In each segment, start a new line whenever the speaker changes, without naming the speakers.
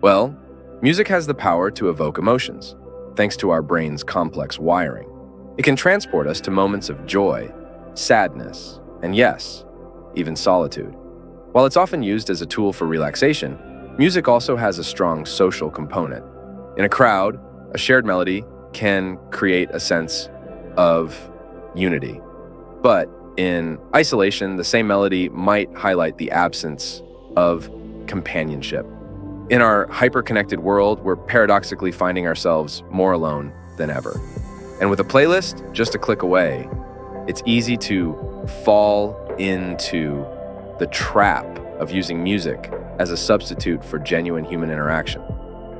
Well, music has the power to evoke emotions, thanks to our brain's complex wiring. It can transport us to moments of joy, sadness, and yes, even solitude. While it's often used as a tool for relaxation, music also has a strong social component. In a crowd, a shared melody can create a sense of unity. But in isolation, the same melody might highlight the absence of companionship. In our hyper-connected world, we're paradoxically finding ourselves more alone than ever. And with a playlist just a click away, it's easy to fall into the trap of using music as a substitute for genuine human interaction.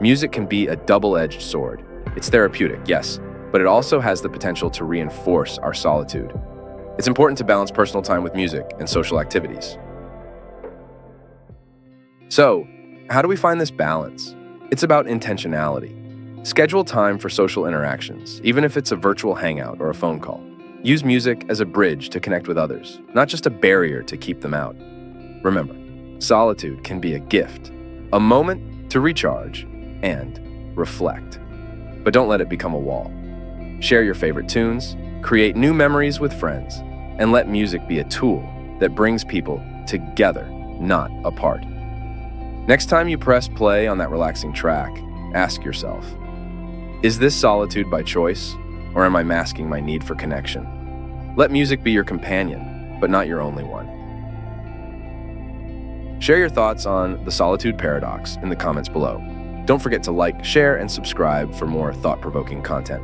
Music can be a double-edged sword. It's therapeutic, yes, but it also has the potential to reinforce our solitude. It's important to balance personal time with music and social activities. So, how do we find this balance? It's about intentionality. Schedule time for social interactions, even if it's a virtual hangout or a phone call. Use music as a bridge to connect with others, not just a barrier to keep them out. Remember, solitude can be a gift, a moment to recharge and reflect. But don't let it become a wall. Share your favorite tunes, create new memories with friends, and let music be a tool that brings people together, not apart. Next time you press play on that relaxing track, ask yourself Is this solitude by choice, or am I masking my need for connection? Let music be your companion, but not your only one. Share your thoughts on the solitude paradox in the comments below. Don't forget to like, share, and subscribe for more thought provoking content.